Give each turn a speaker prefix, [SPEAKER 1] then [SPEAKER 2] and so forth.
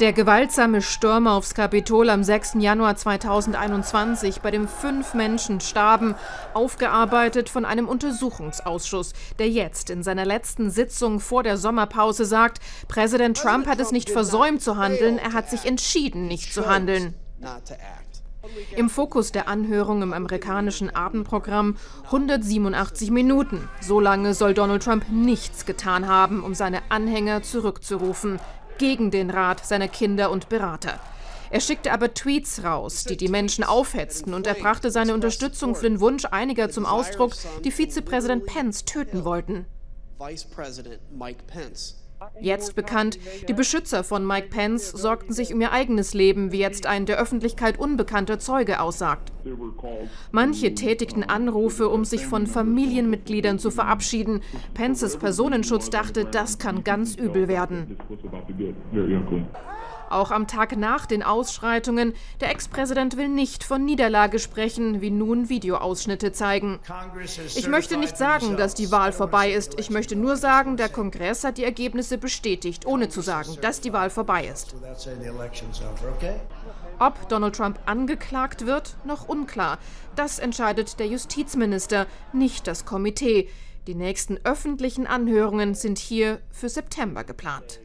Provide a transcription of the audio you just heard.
[SPEAKER 1] Der gewaltsame Sturm aufs Kapitol am 6. Januar 2021, bei dem fünf Menschen starben, aufgearbeitet von einem Untersuchungsausschuss, der jetzt in seiner letzten Sitzung vor der Sommerpause sagt, Präsident Trump hat es nicht versäumt zu handeln, er hat sich entschieden, nicht zu handeln. Im Fokus der Anhörung im amerikanischen Abendprogramm 187 Minuten. So lange soll Donald Trump nichts getan haben, um seine Anhänger zurückzurufen gegen den Rat seiner Kinder und Berater. Er schickte aber Tweets raus, die die Menschen aufhetzten, und er brachte seine Unterstützung für den Wunsch einiger zum Ausdruck, die Vizepräsident Pence töten wollten. Jetzt bekannt, die Beschützer von Mike Pence sorgten sich um ihr eigenes Leben, wie jetzt ein der Öffentlichkeit unbekannter Zeuge aussagt. Manche tätigten Anrufe, um sich von Familienmitgliedern zu verabschieden. Pences Personenschutz dachte, das kann ganz übel werden. Auch am Tag nach den Ausschreitungen, der Ex-Präsident will nicht von Niederlage sprechen, wie nun Videoausschnitte zeigen. Ich möchte nicht sagen, dass die Wahl vorbei ist. Ich möchte nur sagen, der Kongress hat die Ergebnisse bestätigt, ohne zu sagen, dass die Wahl vorbei ist. Ob Donald Trump angeklagt wird, noch unklar. Das entscheidet der Justizminister, nicht das Komitee. Die nächsten öffentlichen Anhörungen sind hier für September geplant.